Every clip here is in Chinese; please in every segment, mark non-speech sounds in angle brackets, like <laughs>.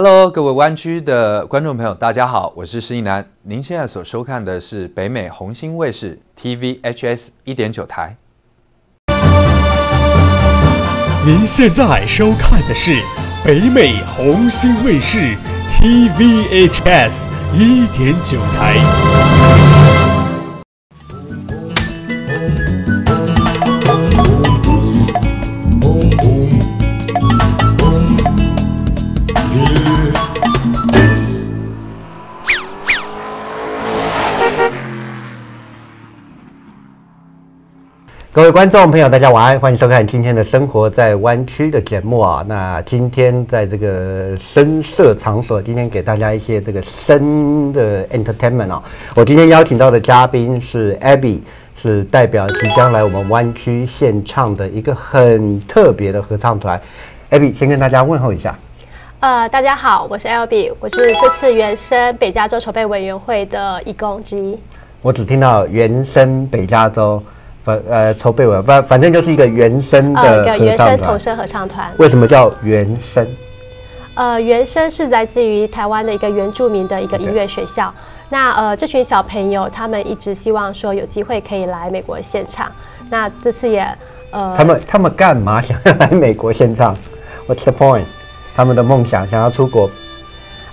Hello，各位湾区的观众朋友，大家好，我是施一南。您现在所收看的是北美红星卫视 TVHS 一点九台。您现在收看的是北美红星卫视 TVHS 一点九台。各位观众朋友，大家晚安，欢迎收看今天的生活在湾区的节目啊。那今天在这个深色场所，今天给大家一些这个深的 entertainment 啊。我今天邀请到的嘉宾是 Abby，是代表即将来我们湾区献唱的一个很特别的合唱团。Abby 先跟大家问候一下。呃，大家好，我是 LB，我是这次原声北加州筹备委员会的义工之一。我只听到原声北加州。反呃筹备完反反正就是一个原声的一个原声童声合唱团。为什么叫原声？呃，原声是来自于台湾的一个原住民的一个音乐学校。那呃，这群小朋友他们一直希望说有机会可以来美国现场。那这次也呃，他们他们干嘛想要来美国现场？What's the point？他们的梦想想要出国。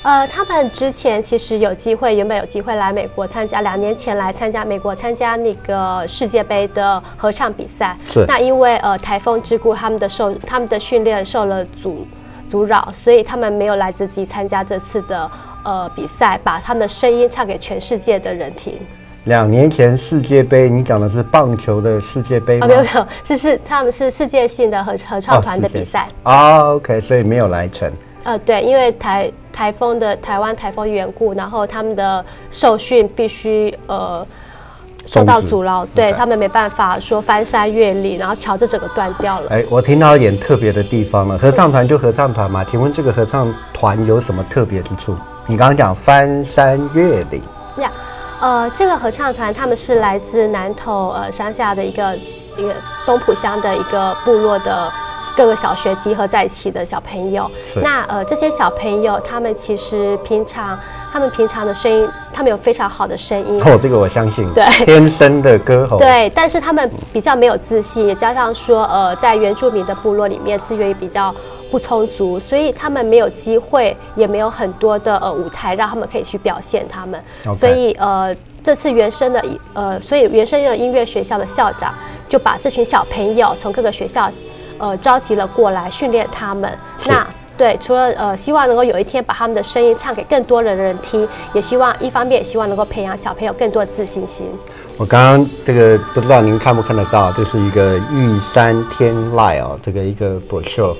呃，他们之前其实有机会，原本有机会来美国参加，两年前来参加美国参加那个世界杯的合唱比赛。是。那因为呃台风之故，他们的受他们的训练受了阻阻扰，所以他们没有来得及参加这次的呃比赛，把他们的声音唱给全世界的人听。两年前世界杯，你讲的是棒球的世界杯吗？没有没有，就是他们是世界性的合合唱团的比赛。啊，OK，所以没有来成。呃，对，因为台台风的台湾台风缘故，然后他们的受训必须呃受到阻挠，对他们没办法说翻山越岭，然后桥就整个断掉了。哎，我听到一点特别的地方了，合唱团就合唱团嘛，请问这个合唱团有什么特别之处？你刚刚讲翻山越岭呀，呃，这个合唱团他们是来自南投呃山下的一个一个东浦乡的一个部落的。各个小学集合在一起的小朋友，那呃这些小朋友他们其实平常他们平常的声音，他们有非常好的声音。哦，这个我相信，对，天生的歌喉，对，但是他们比较没有自信，也加上说呃在原住民的部落里面资源也比较不充足，所以他们没有机会，也没有很多的呃舞台让他们可以去表现他们，所以呃这次原生的呃所以原生的音乐学校的校长就把这群小朋友从各个学校。呃，召集了过来训练他们。那对，除了呃，希望能够有一天把他们的声音唱给更多的人听，也希望一方面也希望能够培养小朋友更多的自信心。我刚刚这个不知道您看不看得到，这是一个玉山天籁哦，这个一个博秀，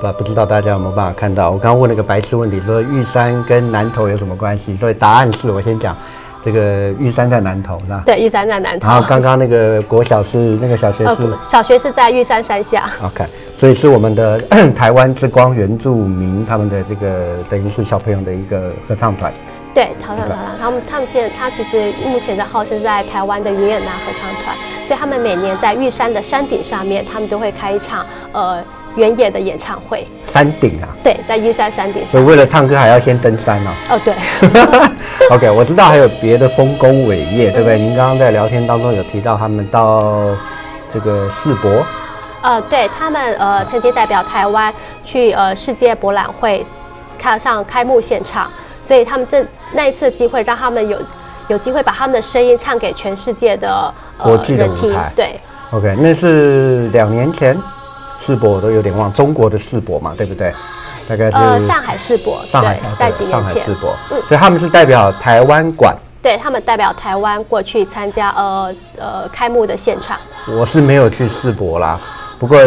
不不知道大家有没有办法看到？我刚刚问了个白痴问题，说玉山跟南投有什么关系？所以答案是我先讲。这个玉山在南头是吧？对，玉山在南头。然后刚刚那个国小是那个小学是小学是在玉山山下。OK，所以是我们的 <clears throat> 台湾之光原住民他们的这个等于是小朋友的一个合唱团。对，合唱团，他们他们现在他其实目前的号称在台湾的云野南合唱团，所以他们每年在玉山的山顶上面，他们都会开一场呃。原野的演唱会，山顶啊，对，在玉山山顶上，所以为了唱歌还要先登山哦。哦，对。<laughs> OK，我知道还有别的丰功伟业，对不对？您刚刚在聊天当中有提到他们到这个世博，呃，对他们呃曾经代表台湾去呃世界博览会看上开幕现场，所以他们这那一次的机会让他们有有机会把他们的声音唱给全世界的国际的舞台。对，OK，那是两年前。世博我都有点忘，中国的世博嘛，对不对？大概是呃上海世博，上海在几年前世博，嗯，所以他们是代表台湾馆，对他们代表台湾过去参加呃呃开幕的现场。我是没有去世博啦，不过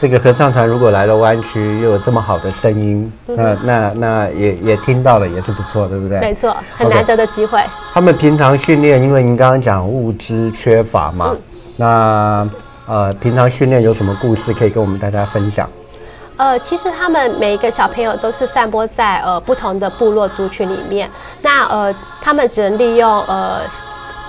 这个合唱团如果来了湾区，又有这么好的声音，那那那也也听到了，也是不错，对不对？没错，很难得的机会。他们平常训练，因为您刚刚讲物资缺乏嘛，那。呃，平常训练有什么故事可以跟我们大家分享？呃，其实他们每一个小朋友都是散播在呃不同的部落族群里面，那呃他们只能利用呃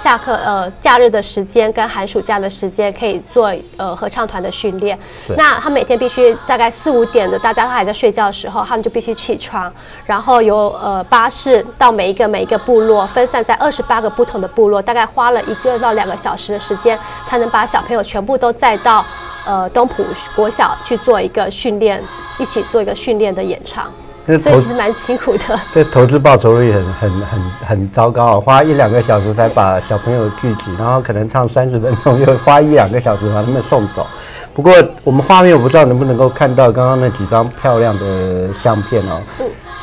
下课呃假日的时间跟寒暑假的时间可以做呃合唱团的训练。那他每天必须大概四五点的，大家都还在睡觉的时候，他们就必须起床，然后由呃巴士到每一个每一个部落，分散在二十八个不同的部落，大概花了一个到两个小时的时间，才能把小朋友全部都载到呃东浦国小去做一个训练，一起做一个训练的演唱。这投所以其实蛮辛苦的。<laughs> 这投资报酬率很很很很糟糕啊！花一两个小时才把小朋友聚集，然后可能唱三十分钟，<laughs> 又花一两个小时把他们送走。不过我们画面我不知道能不能够看到刚刚那几张漂亮的相片哦。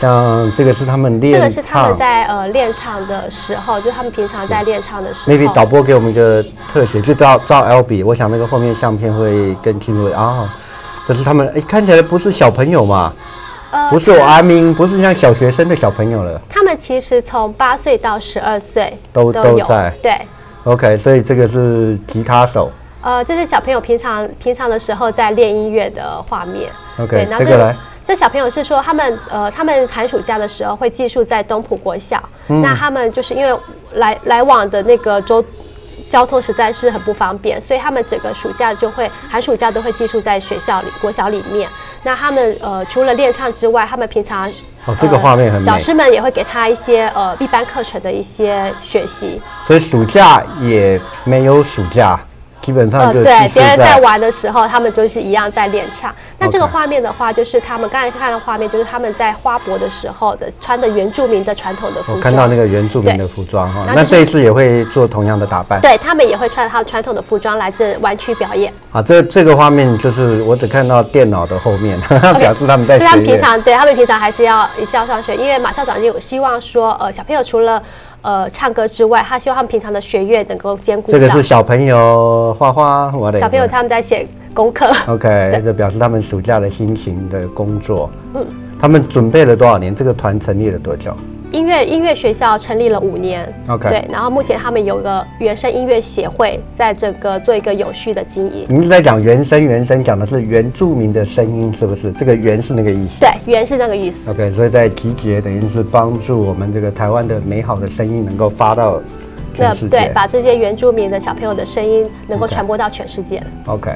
像这个是他们练这个是他们在呃练唱的时候，就他们平常在练唱的时候。，maybe 导播给我们一个特写，就照照 L B，我想那个后面相片会更清楚啊。这是他们，哎，看起来不是小朋友嘛，呃不是我阿明，不是像小学生的小朋友了。他们其实从八岁到十二岁都都在对。OK，所以这个是吉他手。呃，这是小朋友平常平常的时候在练音乐的画面。OK，那这个来。这小朋友是说，他们呃，他们寒暑假的时候会寄宿在东浦国小。嗯那他们就是因为来来往的那个周交通实在是很不方便，所以他们整个暑假就会寒暑假都会寄宿在学校里国小里面。那他们呃除了练唱之外，他们平常哦这个画面很美老师们也会给他一些呃一般课程的一些学习。所以暑假也没有暑假，基本上呃，就对，别人在玩的时候，他们就是一样在练唱。那这个画面的话，就是他们刚才看的画面，就是他们在花博的时候的穿的原住民的传统的服装。我看到那个原住民的服装哈，就是那这一次也会做同样的打扮。对他们也会穿他们传统的服装来这玩区表演。啊，这这个画面就是我只看到电脑的后面，<laughs> 表示他们在所以他们。平常对他们平常还是要一觉上学，因为马校长就有希望说，呃，小朋友除了呃唱歌之外，他希望他们平常的学业能够兼顾。这个是小朋友画画，我的小朋友他们在写功课。OK，这表示他们暑假的心情的工作。嗯，他们准备了多少年？这个团成立了多久？音乐音乐学校成立了五年 OK 对，然后目前他们有个原声音乐协会，在这个做一个有序的经营。您是在讲原声，原声讲的是原住民的声音，是不是？这个原是那个意思。对，原是那个意思。OK，所以在集结等于是帮助我们这个台湾的美好的声音能够发到全世对，。把这些原住民的小朋友的声音能够传播到全世界。OK，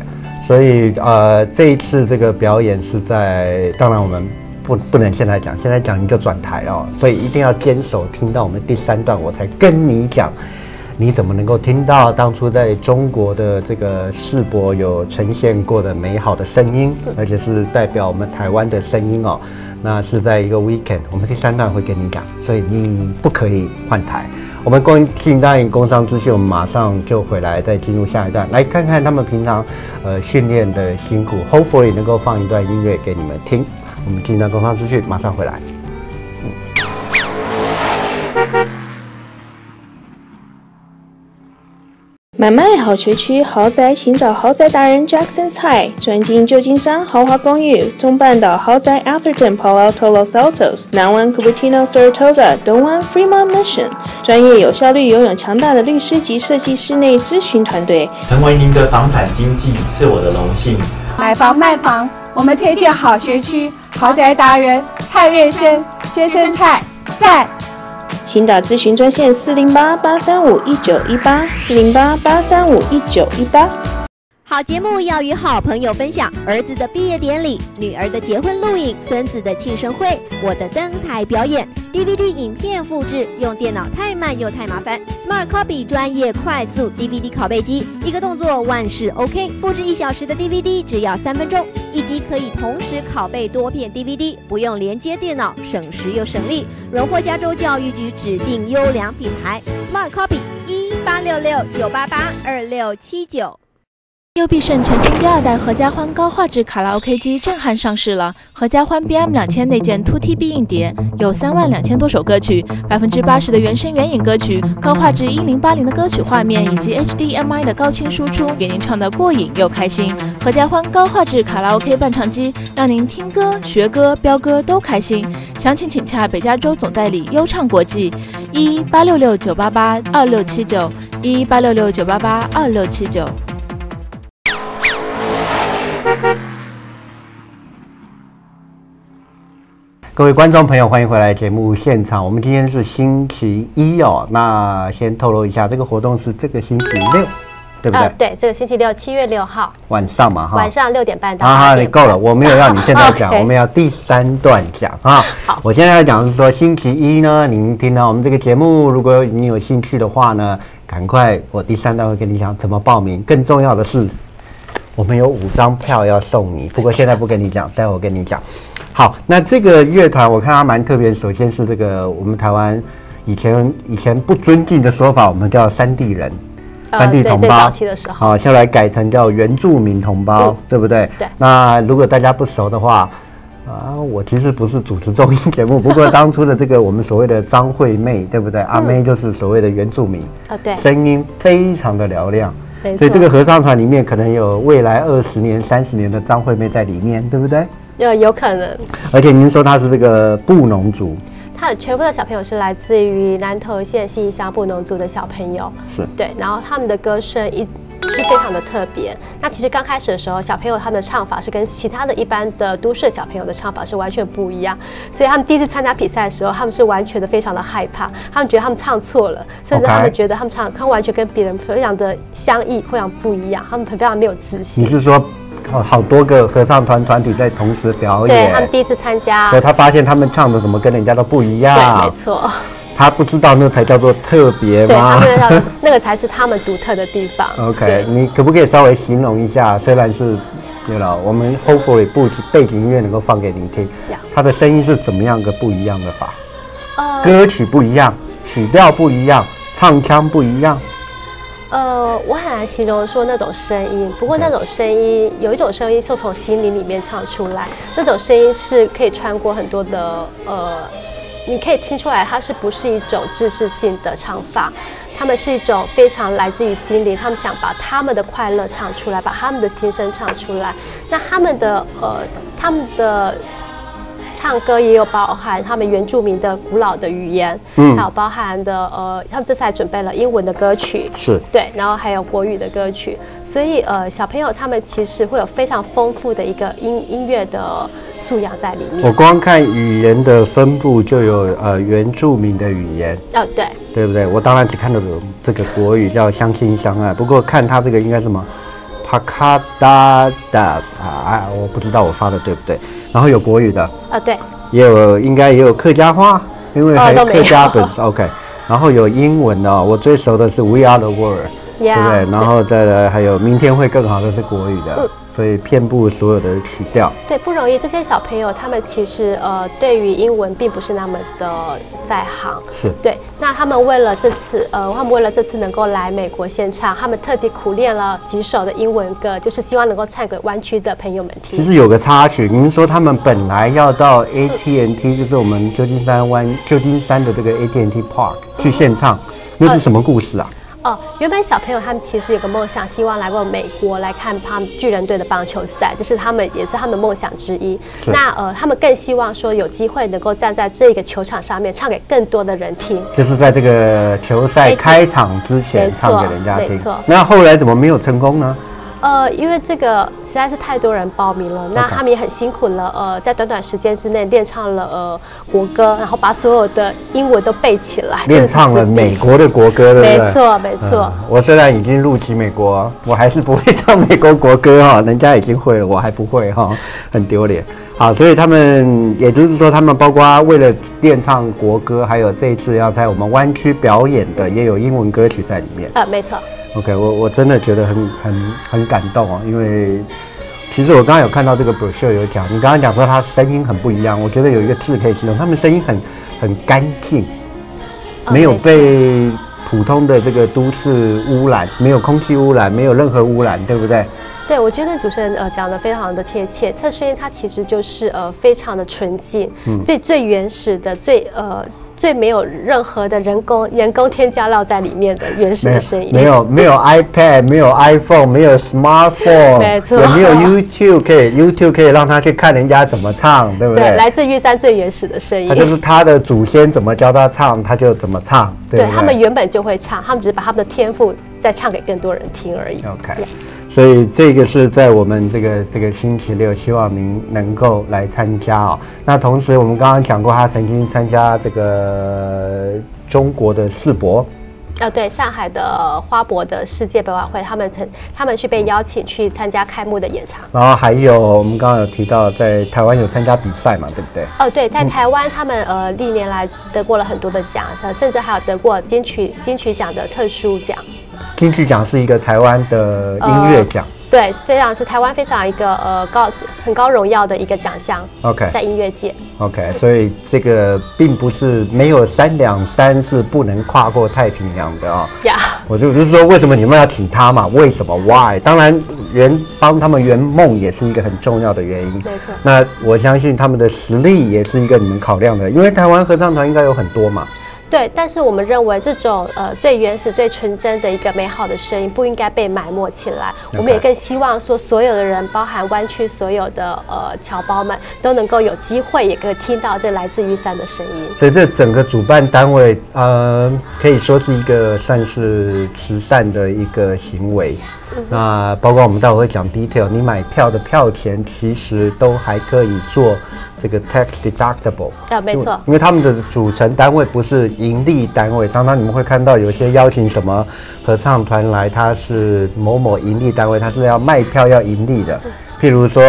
所以呃，这一次这个表演是在，当然我们不不能现在讲，现在讲你就转台哦，所以一定要坚守听到我们第三段，我才跟你讲。你怎么能够听到当初在中国的这个世博有呈现过的美好的声音，而且是代表我们台湾的声音哦？那是在一个 weekend，我们第三段会跟你讲，所以你不可以换台。我们工进答应工商资讯，我们马上就回来，再进入下一段，来看看他们平常呃训练的辛苦，hopefully 能够放一段音乐给你们听。我们进到工商资讯，马上回来。买卖好学区豪宅，寻找豪宅达人 Jackson 蔡，专精旧金山豪华公寓、东半岛豪宅 Atherton Palo Alto Los Altos、南湾 Cupertino Saratoga、东湾 Fremont Mission，专业有效率、拥有强大的律师及设计室内咨询团队。成为您的房产经纪是我的荣幸。买房卖房，我们推荐好学区豪宅达人蔡瑞生，先生蔡赞。请打咨询专线四零八八三五一九一八四零八八三五一九一八。好节目要与好朋友分享，儿子的毕业典礼、女儿的结婚录影、孙子的庆生会、我的登台表演、DVD 影片复制，用电脑太慢又太麻烦，Smart Copy 专业快速 DVD 拷贝机，一个动作万事 OK，复制一小时的 DVD 只要三分钟，以及可以同时拷贝多片 DVD，不用连接电脑，省时又省力。荣获加州教育局指定优良品牌，Smart Copy 一八六六九八八二六七九。优必胜全新第二代合家欢高画质卡拉 OK 机震撼上市了。合家欢 BM 两千内建 2TB 硬碟，有三万两千多首歌曲，百分之八十的原声原影歌曲，高画质一零八零的歌曲画面以及 HDMI 的高清输出，给您唱得过瘾又开心。合家欢高画质卡拉 OK 伴唱机，让您听歌、学歌、飙歌都开心。详情请洽北加州总代理优唱国际，一八六六九八八二六七九，一八六六九八八二六七九。各位观众朋友，欢迎回来节目现场。我们今天是星期一哦，那先透露一下，这个活动是这个星期六，对不对？呃对，这个星期六，七月六号晚上嘛，哈。晚上六点半到好好，八点半。你够了，我没有让你现在讲，<laughs> <laughs> 我们要第三段讲啊。好我现在要讲的是说，星期一呢，您听到我们这个节目，如果你有兴趣的话呢，赶快，我第三段会跟你讲怎么报名。更重要的是，我们有五张票要送你，不过现在不跟你讲，待会我跟你讲。好，那这个乐团我看它蛮特别，首先是这个我们台湾以前以前不尊敬的说法，我们叫山地人。呃山地同胞，好，现在改成叫原住民同胞，嗯对不对？对那如果大家不熟的话，啊，我其实不是主持综艺节目，不过当初的这个我们所谓的张惠妹，对不对？阿妹就是所谓的原住民，啊，对，声音非常的嘹亮。没所以这个，合唱团里面可能有未来二十年、三十年的张惠妹在里面，对不对？有，有可能。而且您说她是这个布农族，他的全部的小朋友是来自于南投县信义乡布农族的小朋友，是对，然后他们的歌声一是非常的特别。那其实刚开始的时候，小朋友他们的唱法是跟其他的一般的都市小朋友的唱法是完全不一样，所以他们第一次参加比赛的时候，他们是完全的非常的害怕，他们觉得他们唱错了，甚至他们觉得他们唱，他们完全跟别人非常的相异，非常不一样，他们非常没有自信你。是说好好多个合唱团团体在同时表演？对他们第一次参加所以，他发现他们唱的怎么跟人家都不一对，样没，错，他不知道那才叫做特别对他吗们那个才是他们独特的地方。<laughs> OK，你可不可以稍微形容一下？虽然是对了，我们 hopefully 不背景音乐能够放给您听呀，他的声音是怎么样个不一样的法？呃歌曲不一样，曲调不一样，唱腔不一样。呃，我很难形容说那种声音，不过那种声音有一种声音是从心灵里面唱出来，那种声音是可以穿过很多的呃，你可以听出来它是不是一种知识性的唱法，他们是一种非常来自于心灵，他们想把他们的快乐唱出来，把他们的心声唱出来，那他们的呃，他们的。唱歌也有包含他们原住民的古老的语言，嗯。还有包含的呃，他们这次还准备了英文的歌曲，是。对，然后还有国语的歌曲，所以呃，小朋友他们其实会有非常丰富的一个音音乐的素养在里面。我光看语言的分布就有呃原住民的语言，哦，对，对不对？我当然只看到有这个国语叫相亲相爱，不过看他这个应该是什么？Pakada Das 啊啊，我不知道我发的对不对。然后有国语的，啊对，也有应该也有客家话，因为还有客家本身。<laughs> OK。然后有英文的、哦，我最熟的是 We Are the World，对不对？然后再来还有明天会更好的是国语的，嗯所以遍布所有的曲调。对，不容易。这些小朋友他们其实呃，对于英文并不是那么的在行。是对，那他们为了这次，呃，他们为了这次能够来美国现场，他们特地苦练了几首的英文歌，就是希望能够唱给湾区的朋友们听。其实有个插曲，您说他们本来要到 AT&T，就是我们旧金山湾旧金山的这个 AT&T Park 去献唱，那是什么故事啊？哦，原本小朋友他们其实有个梦想，希望来过美国来看他们巨人队的棒球赛，这是他们也是他们的梦想之一。那呃，他们更希望说有机会能够站在这个球场上面唱给更多的人听。就是在这个球赛开场之前唱给人家听没错。那后来怎么没有成功呢？呃，因为这个实在是太多人报名了，那他们也很辛苦了。呃，在短短时间之内练唱了呃国歌，然后把所有的英文都背起来，练唱了美国的国歌，对不对？没错没错嗯我虽然已经入籍美国，我还是不会唱美国国歌哈，人家已经会了，我还不会哈，很丢脸。好，所以他们也就是说，他们包括为了练唱国歌，还有这一次要在我们湾区表演的，也有英文歌曲在里面。呃，没错。OK，我我真的觉得很很很感动啊，因为其实我刚刚有看到这个 brochure 有讲，你刚刚讲说他声音很不一样，我觉得有一个字可以形容，他们声音很很干净，呃没有被普通的这个都市污染，没有空气污染，没有任何污染，对不对？对，我觉得主持人呃讲的非常的贴切，这声音它其实就是呃非常的纯净，嗯最最原始的，最呃最没有任何的人工人工添加料在里面的原始的声音，没有没有 iPad，没有 iPhone，没有 smartphone，没错。也没有 YouTube 可以 YouTube 可以让他去看人家怎么唱，对不对，来自玉山最原始的声音。他。就是他的祖先怎么教他唱，他就怎么唱，对他们原本就会唱，他们只是把他们的天赋再唱给更多人听而已。OK，所以这个是在我们这个这个星期六，希望您能够来参加哦。那同时，我们刚刚讲过，他曾经参加这个中国的世博。呃，对，上海的花博的世界博览会，他们曾他们去被邀请去参加开幕的演唱。然后还有我们刚刚有提到，在台湾有参加比赛嘛，对不对？哦，对，在台湾他们呃历年来得过了很多的奖，甚至还有得过金曲金曲奖的特殊奖。金曲奖是一个台湾的音乐奖。对，非常是台湾非常一个呃高很高荣耀的一个奖项。OK，在音乐界。OK，所以这个并不是没有三两三是不能跨过太平洋的啊。呀，我就就是说，为什么你们要请他嘛？为什么？Why？当然，圆帮他们圆梦也是一个很重要的原因。没错。那我相信他们的实力也是一个你们考量的，因为台湾合唱团应该有很多嘛。对，但是我们认为这种呃最原始、最纯真的一个美好的声音不应该被埋没起来。我们也更希望说，所有的人，包含湾区所有的呃侨胞们，都能够有机会，也可以听到这来自玉山的声音。所以这整个主办单位呃，可以说是一个算是慈善的一个行为。那包括我们待会会讲 detail，你买票的票钱其实都还可以做这个 tax deductible。啊，没错，因为他们的组成单位不是盈利单位，常常你们会看到有些邀请什么合唱团来，他是某某盈利单位，他是要卖票要盈利的。譬如说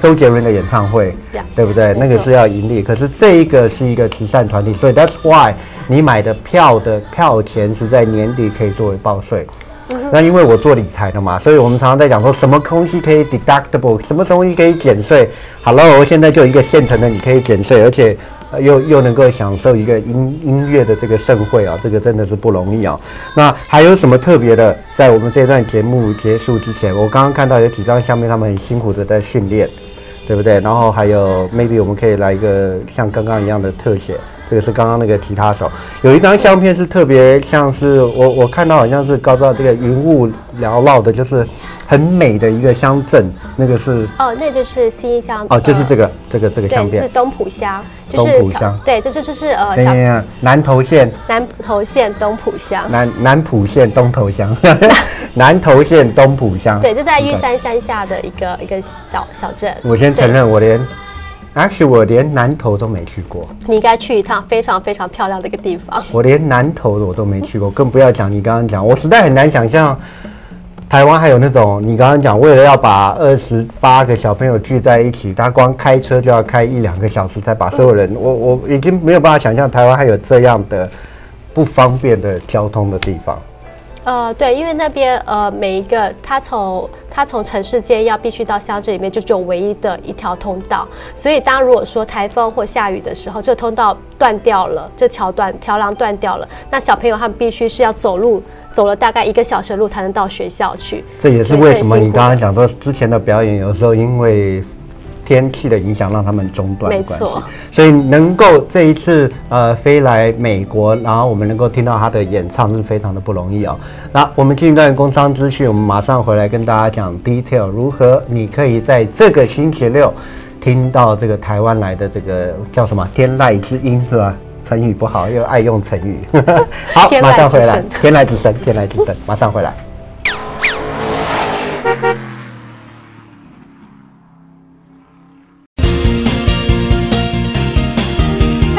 周杰伦的演唱会，对不对？那个是要盈利，可是这一个是一个慈善团体，所以 that's why 你买的票的票钱是在年底可以作为报税。那因为我做理财的嘛，所以我们常常在讲说什么东西可以 deductible，什么东西可以减税。Hello，现在就一个现成的，你可以减税，而且又又能够享受一个音音乐的这个盛会啊，这个真的是不容易啊。那还有什么特别的？在我们这段节目结束之前，我刚刚看到有几张相片，他们很辛苦的在训练，对不对？然后还有 maybe 我们可以来一个像刚刚一样的特写。这个是刚刚那个吉他手，有一张相片是特别像是我我看到好像是高照这个云雾缭绕的，就是很美的一个乡镇，那个是哦，那就是新乡哦，就是这个这个这个相片。是东浦乡，东浦乡。对，这就是呃南投县。南投县东浦乡。南南浦县东头乡。<laughs> 南投县东浦乡。对，就在玉山山下的一个一个小小镇。我先承认，我连。Actually，我连南投都没去过。你应该去一趟非常非常漂亮的一个地方。我连南投的我都没去过，更不要讲你刚刚讲，我实在很难想象台湾还有那种你刚刚讲，为了要把二十八个小朋友聚在一起，他光开车就要开一两个小时才把所有人。我我已经没有办法想象台湾还有这样的不方便的交通的地方。呃，对，因为那边呃，每一个他从他从城市间要必须到乡镇里面，就只有唯一的一条通道。所以，当如果说台风或下雨的时候，这通道断掉了，这桥断桥梁断掉了，那小朋友他们必须是要走路，走了大概一个小时路才能到学校去。这也是为什么你刚刚讲说之前的表演有时候因为。天气的影响让他们中断关系，所以能够这一次呃飞来美国，然后我们能够听到他的演唱是非常的不容易哦。那我们进一段工商资讯，我们马上回来跟大家讲 detail 如何你可以在这个星期六听到这个台湾来的这个叫什么天籁之音是吧？成语不好又爱用成语，<laughs> 好，<laughs> 马上回来，天籁之声，天籁之声，马上回来。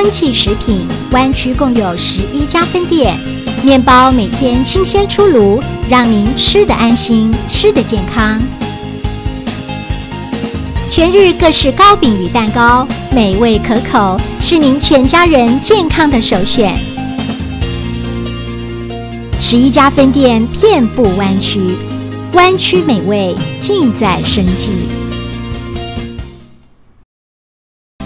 生气食品，湾区共有十一家分店。面包每天新鲜出炉，让您吃得安心，吃得健康。全日各式糕饼与蛋糕，美味可口，是您全家人健康的首选。十一家分店遍布湾区，湾区美味尽在生记。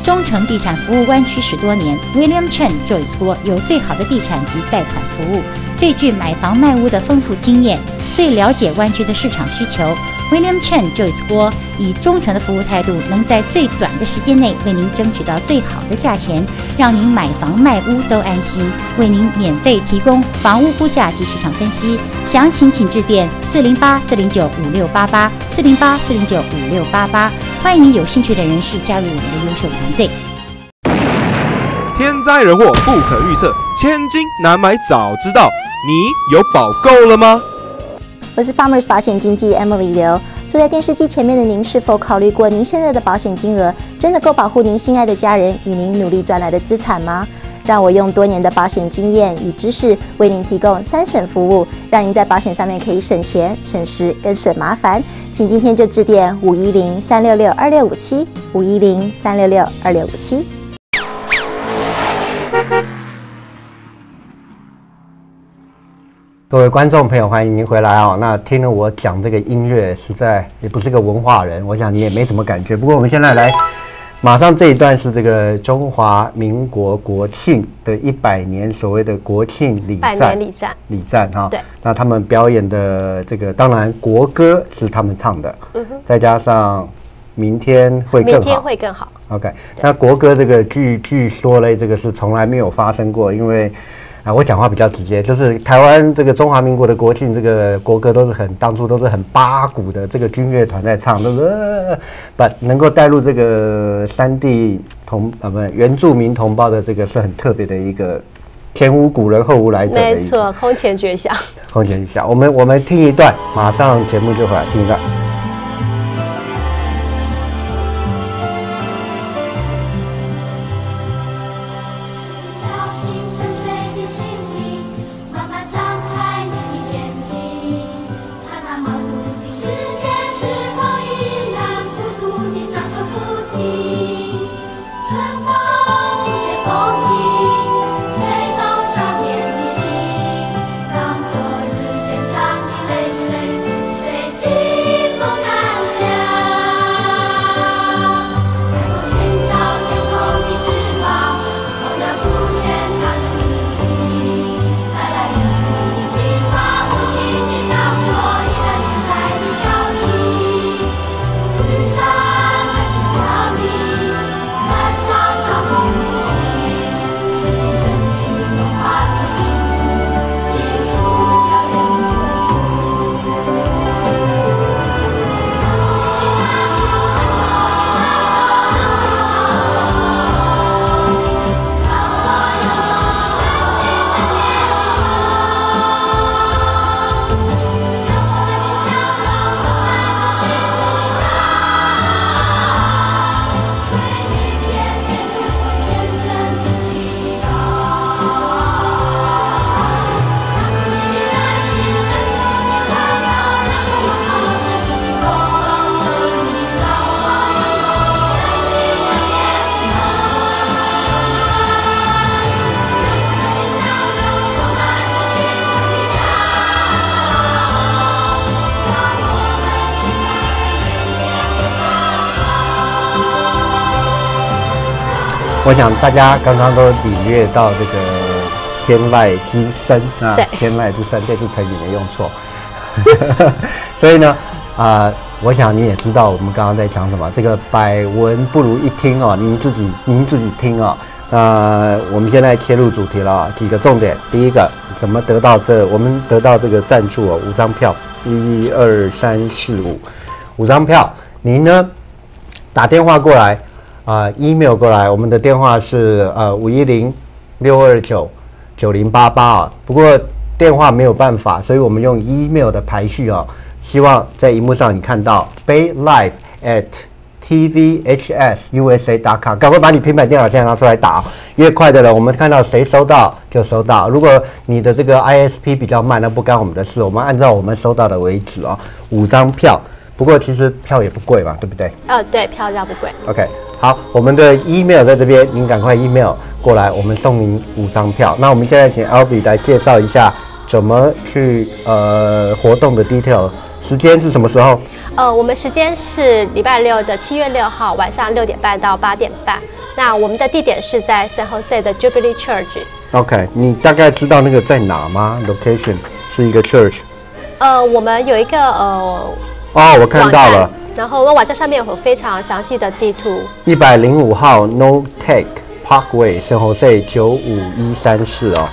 忠诚地产服务湾区十多年，William Chen Joyce 郭有最好的地产及贷款服务，最具买房卖屋的丰富经验，最了解湾区的市场需求。William Chen Joyce 郭以忠诚的服务态度，能在最短的时间内为您争取到最好的价钱，让您买房卖屋都安心。为您免费提供房屋估价及市场分析，详情请致电四零八四零九五六八八四零八四零九五六八八。欢迎有兴趣的人士加入我们的优秀团队。天灾人祸不可预测，千金难买早知道。你有保够了吗？我是 Farmers 保险经纪 Emily 刘。坐在电视机前面的您，是否考虑过您现在的保险金额真的够保护您心爱的家人与您努力赚来的资产吗？让我用多年的保险经验与知识为您提供三省服务，让您在保险上面可以省钱、省时更省麻烦。请今天就致电五一零三六六二六五七五一零三六六二六五七。各位观众朋友，欢迎您回来哦。那听了我讲这个音乐，实在也不是个文化人，我想你也没什么感觉。不过我们现在来，马上这一段是这个中华民国国庆的一百年所谓的国庆礼百赞年礼赞，礼赞哈。对。那他们表演的这个，当然国歌是他们唱的，嗯哼，再加上明天会更好明天好。会更好。OK，那国歌这个据据说嘞，这个是从来没有发生过，因为啊，我讲话比较直接，就是台湾这个中华民国的国庆这个国歌都是很当初都是很八股的这个军乐团在唱，都是呃，把能够带入这个山地同啊不原住民同胞的这个是很特别的一个前无古人后无来者没错，空前绝响。空前绝响，我们我们听一段，马上节目就回来听一段。我想大家刚刚都领略到这个天籁之声啊对，天籁之声这次成语没用错，<laughs> 所以呢，啊、我想你也知道我们刚刚在讲什么，这个百闻不如一听哦，您自己您自己听哦。那我们现在切入主题了啊，几个重点。第一个，怎么得到这？我们得到这个赞助哦，五张票，一二三四五，五张票。您呢，打电话过来啊、e m a i l 过来，我们的电话是呃五一零六二九九零八八啊。不过电话没有办法，所以我们用 email 的排序啊。希望在荧幕上你看到 bay live at tvhsusa.com，赶快把你平板电脑现在拿出来打哦，越快的人，我们看到谁收到就收到。如果你的这个 ISP 比较慢，那不干我们的事，我们按照我们收到的为止哦。五张票，不过其实票也不贵嘛，对不对？呃，对，票价不贵。OK，好，我们的 email 在这边，您赶快 email 过来，我们送您五张票。那我们现在请 Albie 来介绍一下怎么去呃活动的 detail，时间是什么时候？呃，我们时间是礼拜六的七月六号晚上六点半到八点半。那我们的地点是在 San Jose 的 Jubilee Church。OK，你大概知道那个在哪吗？Location 是一个 church。呃，我们有一个呃哦，我看到了，然后我们网站上面有非常详细的地图。一百零五号 No Take Parkway，圣侯 C 九五一三四哦。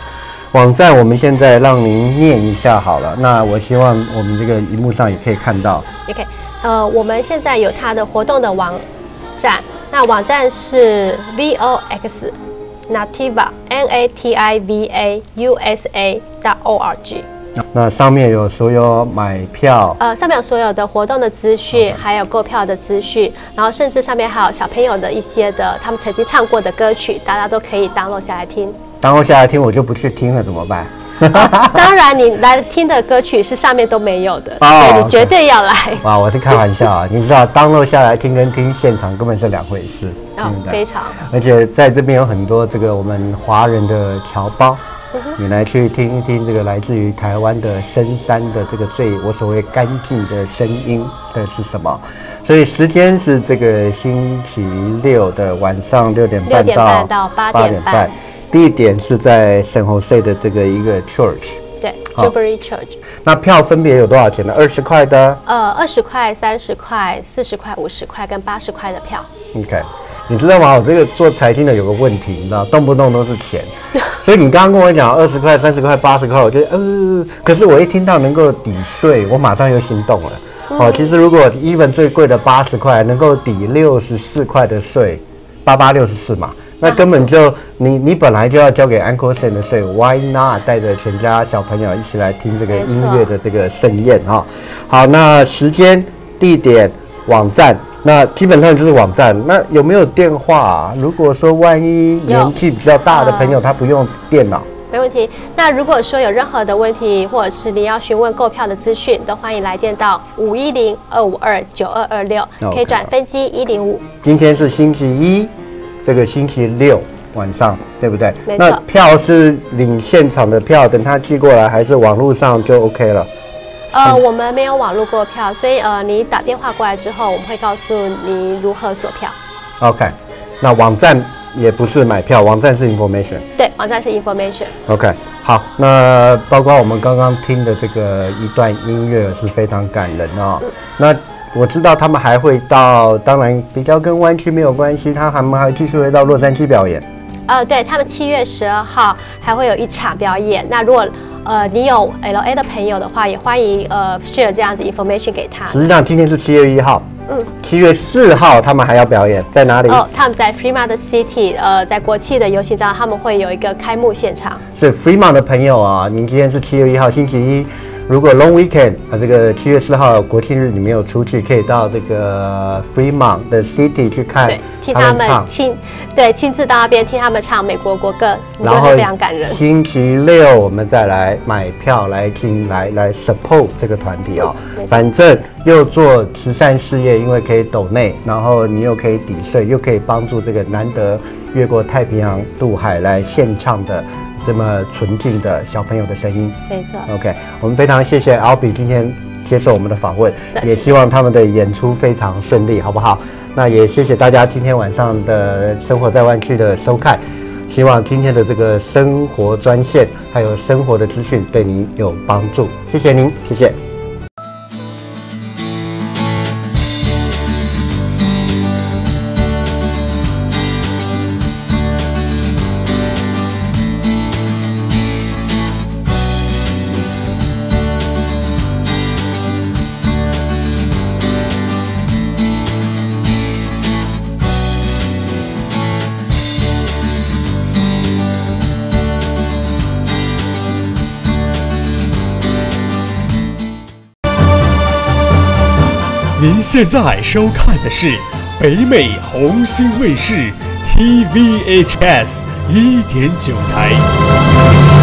网站我们现在让您念一下好了。那我希望我们这个荧幕上也可以看到。OK，呃，我们现在有它的活动的网站，那网站是 vox nativa n a t i v a u s a dot o r g。那上面有所有买票，呃，上面有所有的活动的资讯，还有购票的资讯，然后甚至上面还有小朋友的一些的他们曾经唱过的歌曲，大家都可以 download 下来听。download 下来听我就不去听了，怎么办？<laughs> 当然，你来听的歌曲是上面都没有的，<laughs> 哦所以你绝对要来。哇，我是开玩笑啊！<laughs> 你知道，download 下来听跟听现场根本是两回事，哦对不，对非常。而且在这边有很多这个我们华人的侨胞，你来去听一听这个来自于台湾的深山的这个最我所谓干净的声音的是什么？所以时间是这个星期六的晚上六点半到八点半，地点是在圣侯塞的这个一个 church。对好，Jubilee Church，那票分别有多少钱呢？二十块的呃，二十块、三十块、四十块、五十块跟八十块的票。OK，你知道吗？我这个做财经的有个问题，你知道，动不动都是钱，<laughs> 所以你刚刚跟我讲二十块、三十块、八十块，我觉得呃，可是我一听到能够抵税，我马上又心动了。哦，其实如果 even 最贵的八十块能够抵六十四块的税，八八六十四嘛，那根本就你你本来就要交给 Uncle Sam 的税，Why not 带着全家小朋友一起来听这个音乐的这个盛宴哈、好，那时间、地点、网站，那基本上就是网站。那有没有电话、啊？如果说万一年纪比较大的朋友他不用电脑，没问题。那如果说有任何的问题，或者是你要询问购票的资讯，都欢迎来电到五一零二五二九二二六，可以转分机一零五。今天是星期一，这个星期六晚上，对不对？那票是领现场的票，等他寄过来，还是网络上就 OK 了？呃，我们没有网络购票，所以呃，你打电话过来之后，我们会告诉你如何锁票。OK，那网站也不是买票，网站是 information。对，网站是 information。OK，好，那包括我们刚刚听的这个一段音乐是非常感人哦。那我知道他们还会到，当然比较跟湾区没有关系，他他们还继续会到洛杉矶表演。呃，对他们七月十二号还会有一场表演。那如果呃你有 L A 的朋友的话，也欢迎呃 share 这样子 information 给他。实际上今天是七月一号，嗯，七月四号他们还要表演，在哪里？哦，他们在 Fremont City，呃，在国际的游行上，他们会有一个开幕现场。所以 Fremont 的朋友啊，您今天是七月一号星期一，如果 Long Weekend 啊，这个七月四号国庆日你没有出去，可以到这个 Fremont 的 City 去看对，听他们唱。亲，对，亲自到那边听他们唱美国国歌，然后会非常感人。星期六我们再来买票来听，来来 support 这个团体哦。反正又做慈善事业，因为可以抖内，然后你又可以抵税，又可以帮助这个难得越过太平洋渡海来献唱的这么纯净的小朋友的声音。没错。OK，我们非常谢谢 Albie 今天接受我们的访问，也希望他们的演出非常顺利，好不好？那也谢谢大家今天晚上的生活在湾区的收看，希望今天的这个生活专线还有生活的资讯对您有帮助，谢谢您，谢谢。现在收看的是北美红星卫视 TVHS 一点九台。